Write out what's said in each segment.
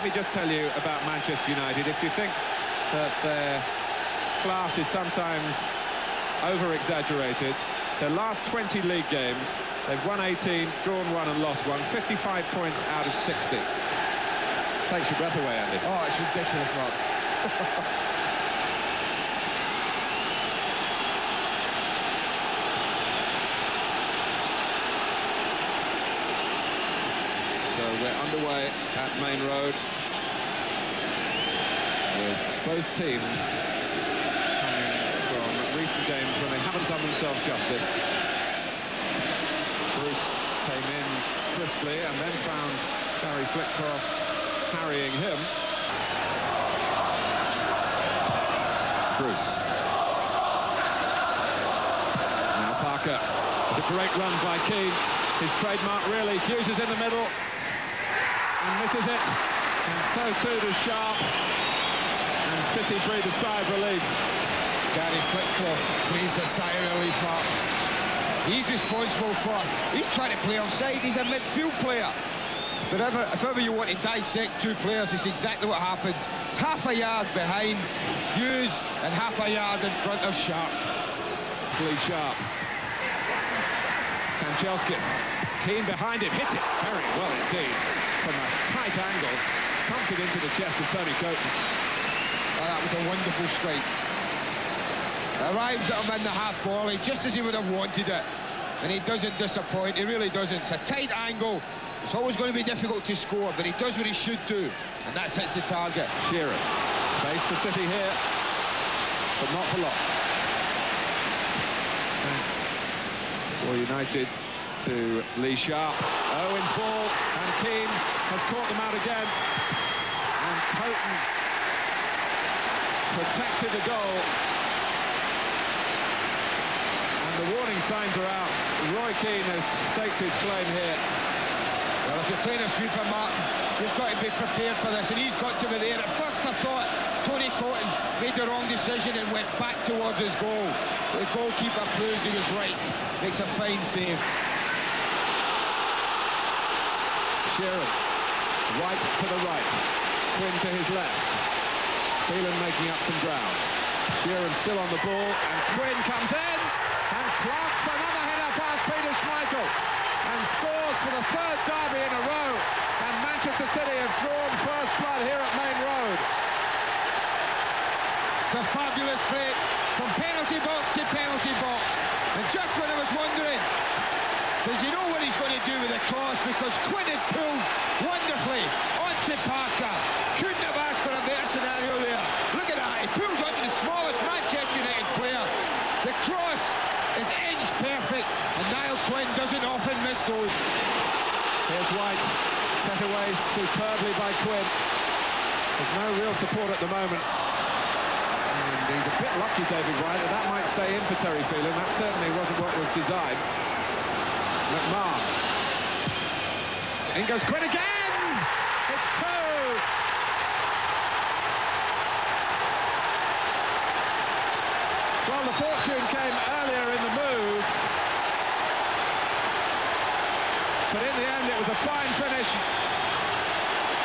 let me just tell you about Manchester United. If you think that their class is sometimes over-exaggerated, their last 20 league games, they've won 18, drawn one and lost one, 55 points out of 60. Takes your breath away, Andy. Oh, it's ridiculous, Mark. So we're underway at Maine Road. With both teams coming from recent games when they haven't done themselves justice. Bruce came in crisply and then found Garry Flitcroft carrying him. Bruce. Now Parker. It's a great run by Keane. His trademark really. Hughes is in the middle. And misses it. And so too does Sharpe. City breathe a sigh of relief. Garry Flitcroft breathes a sigh of relief, Mark. He's responsible for... He's trying to play offside. He's a midfield player. But ever, if ever you want to dissect two players, it's exactly what happens. It's half a yard behind Hughes and half a yard in front of Sharpe. Lee Sharpe. Kanchelskis. came behind him. Hit it very well indeed. From a tight angle. Pumped it into the chest of Tony Coton. That was a wonderful strike. Arrives at him in the half volley, just as he would have wanted it. And he doesn't disappoint, he really doesn't. It's a tight angle. It's always going to be difficult to score, but he does what he should do. And that sets the target. Sheron. Space for City here, but not for long. Thanks for United to Lee Sharpe. Irwin's ball, and Keane has caught them out again. And Coton protected the goal. And the warning signs are out. Roy Keane has staked his claim here. Well, if you're playing a sweeper, Martin, you've got to be prepared for this, and he's got to be there. At first, I thought Tony Coton made the wrong decision and went back towards his goal. The goalkeeper proves he was right. Makes a fine save. Sheron, right to the right. Quinn to his left. Phelan making up some ground. Sheron still on the ball, and Quinn comes in and plants another header past Peter Schmeichel and scores for the third derby in a row. And Manchester City have drawn first blood here at Maine Road. It's a fabulous break from penalty box to penalty box. And just when I was wondering, does he know what he's going to do with the cross? Because Quinn had pulled wonderfully onto Parker. Couldn't have asked for a better scenario there. Look at that. He pulls onto the smallest Manchester United player. The cross is inch perfect. And Niall Quinn doesn't often. Here's White, set away superbly by Quinn. There's no real support at the moment. And he's a bit lucky, David White, that that might stay in for Terry Phelan. That certainly wasn't what was designed. McMahon. In goes Quinn again! It's two! Well, the fortune came earlier in the move. But in the end, it was a fine finish.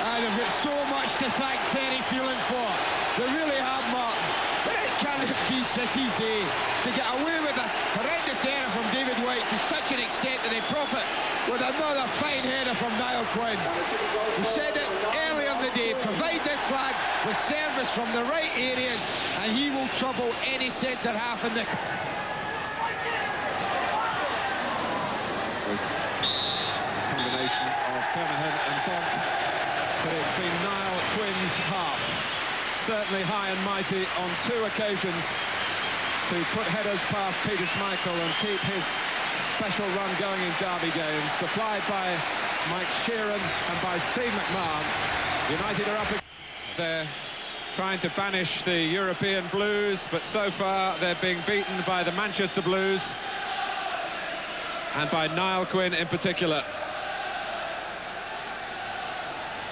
And they've got so much to thank Terry Phelan for. They really have, Martin. But it can't be City's day to get away with a horrendous error from David White to such an extent that they profit with another fine header from Niall Quinn. We said it earlier in the day, provide this lad with service from the right areas and he will trouble any centre half in the... of and Vonk, but it's been Niall Quinn's half. Certainly high and mighty on two occasions to put headers past Peter Schmeichel and keep his special run going in derby games, supplied by Mike Sheron and by Steve McMahon. United are up there trying to banish the European Blues, but so far they're being beaten by the Manchester Blues and by Niall Quinn in particular,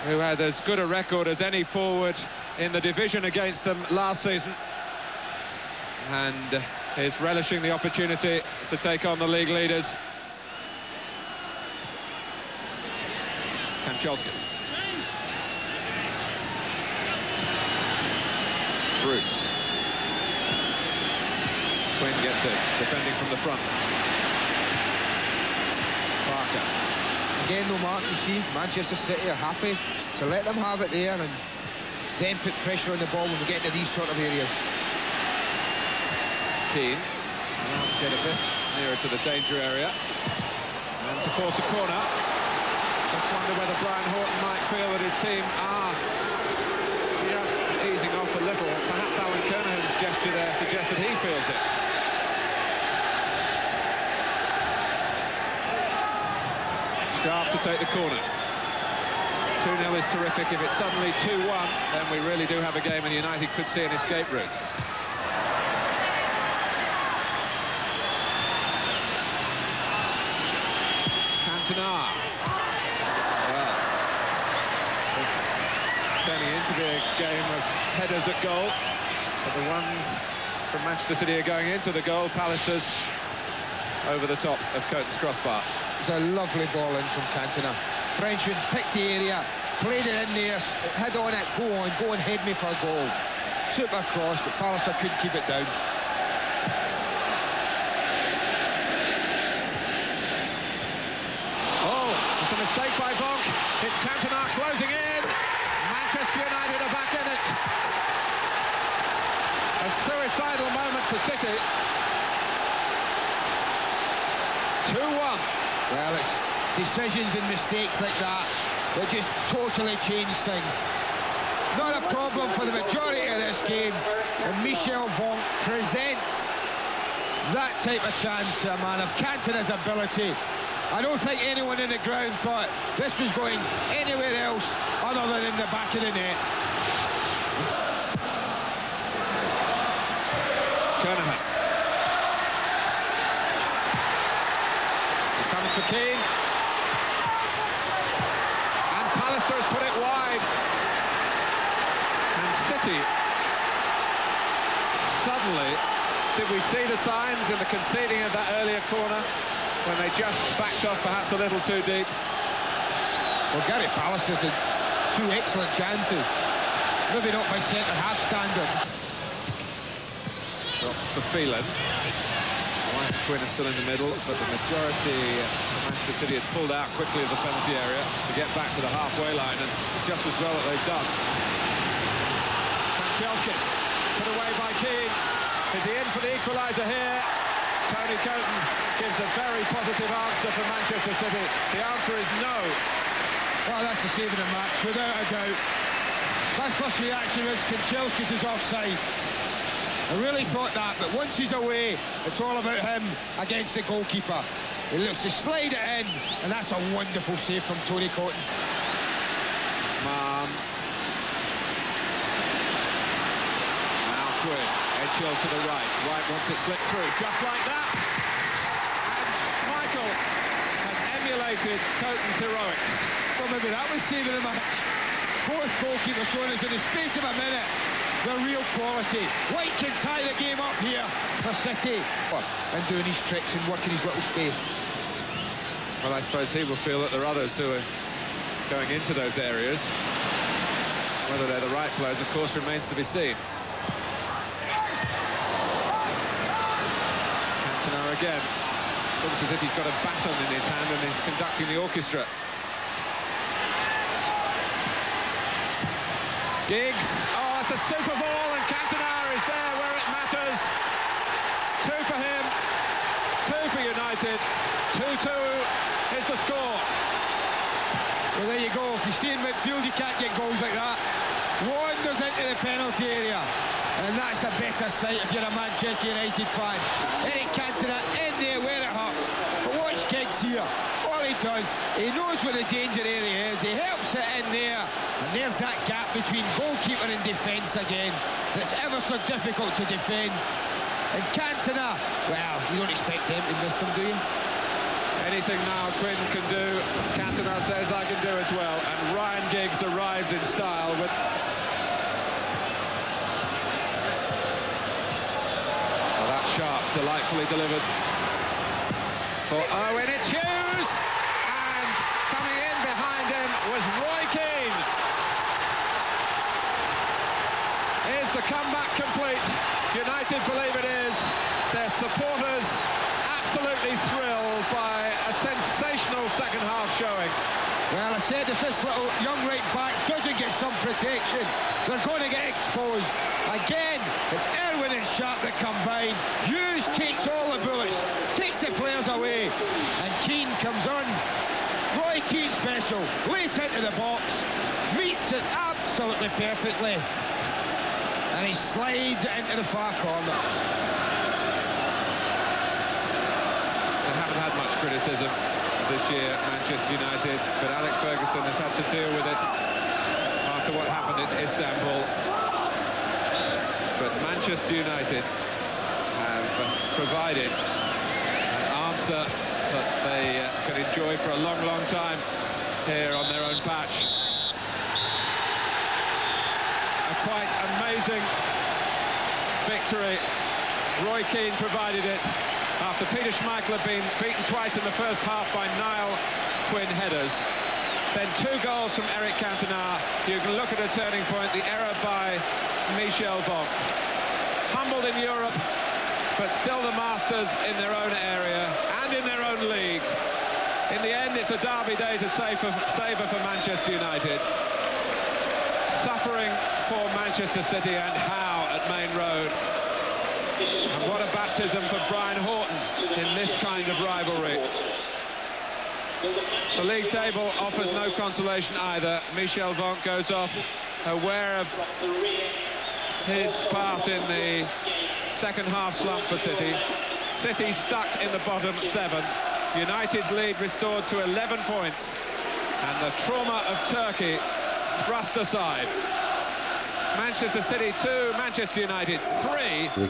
who had as good a record as any forward in the division against them last season. And is relishing the opportunity to take on the league leaders. Kanchelskis. Bruce. Quinn gets it, defending from the front. Parker. Again, though, Martin, you see, Manchester City are happy to let them have it there and then put pressure on the ball when we get into these sort of areas. Keane. To get a bit nearer to the danger area. And to force a corner. Just wonder whether Brian Horton might feel that his team are just easing off a little. Perhaps Alan Kernaghan's gesture there suggests that he feels it. Sharpe to take the corner. 2-0 is terrific. If it's suddenly 2-1, then we really do have a game and United could see an escape route. Cantona. Well, it's turning into be a game of headers at goal. But the ones from Manchester City are going into the goal. Pallister's over the top of Coton's crossbar. It's a lovely ball in from Cantona. Frenchman picked the area, played it in there, head on it, go on, go and head me for a goal. Super cross, but Pallister couldn't keep it down. Oh, it's a mistake by Vonk. It's Cantona closing in. Manchester United are back in it. A suicidal moment for City. 2-1. Well, it's decisions and mistakes like that that just totally change things. Not a problem for the majority of this game. And Michel Vonk presents that type of chance to a man of Cantona's ability. I don't think anyone in the ground thought this was going anywhere else other than in the back of the net. To Keane. And Pallister has put it wide. And City, suddenly, did we see the signs in the conceding of that earlier corner when they just backed off perhaps a little too deep? Well, Gary Pallister's had two excellent chances. Maybe not by centre-half standard. Drops for Phelan. Quinn are still in the middle, but the majority of Manchester City had pulled out quickly of the penalty area to get back to the halfway line, and just as well that they've done. Kanchelskis put away by Keane. Is he in for the equaliser here? Tony Coton gives a very positive answer for Manchester City. The answer is no. Well, that's the save of the match, without a doubt. My first reaction was Kanchelskis is offside. I really thought that, but once he's away, it's all about him against the goalkeeper. He looks to slide it in, and that's a wonderful save from Tony Coton. Mann. Now Quinn, Edghill to the right. White wants it slipped through, just like that. And Schmeichel has emulated Coton's heroics. Well, maybe that was saving the match. Both goalkeepers showing us in the space of a minute the real quality. White can tie the game up here for City. And doing his tricks and working his little space. Well, I suppose he will feel that there are others who are going into those areas. Whether they're the right players, of course, remains to be seen. Cantona again. It's almost as if he's got a baton in his hand and is conducting the orchestra. Giggs. It's a super ball, and Cantona is there where it matters. Two for him, two for United. 2-2 is the score. Well, there you go. If you stay in midfield, you can't get goals like that. Wanders into the penalty area. And that's a better sight if you're a Manchester United fan. Eric Cantona in there where it hurts. But watch Giggs here. He does, he knows where the danger area is. He helps it in there. And there's that gap between goalkeeper and defence again. That's ever so difficult to defend. And Cantona, well, you don't expect him to miss them, do you? Anything now Quinn can do, Cantona says I can do as well. And Ryan Giggs arrives in style with... Sharpe, delightfully delivered. For Irwin, it's Hughes! And coming in behind him was Roy Keane. Is the comeback complete? United believe it is. their supporters absolutely thrilled by a sensational second half showing. Well, I said if this little young right back doesn't get some protection, they're going to get exposed. Again, it's Irwin and Sharpe that combine. Hughes takes all the bullets, takes the players away, and Keane comes on. Roy Keane special, late into the box, meets it absolutely perfectly, and he slides it into the far corner. They haven't had much criticism this year, Manchester United, but Alex Ferguson has had to deal with it after what happened in Istanbul. But Manchester United have provided an answer that they uh, can enjoy for a long, long time here on their own patch. A quite amazing victory. Roy Keane provided it after Peter Schmeichel had been beaten twice in the first half by Niall Quinn headers. Then two goals from Eric Cantona. You can look at a turning point, the error by Michel Vonk. Humbled in Europe, but still the masters in their own area and in their own league. In the end, it's a derby day to save savour for Manchester United. Suffering for Manchester City and how at Maine Road. And what a baptism for Brian Horton in this kind of rivalry. The league table offers no consolation either. Michel Vonk goes off aware of his part in the second half slump for City. City stuck in the bottom seven. United's lead restored to 11 points. And the trauma of Turkey thrust aside. Manchester City 2, Manchester United 3.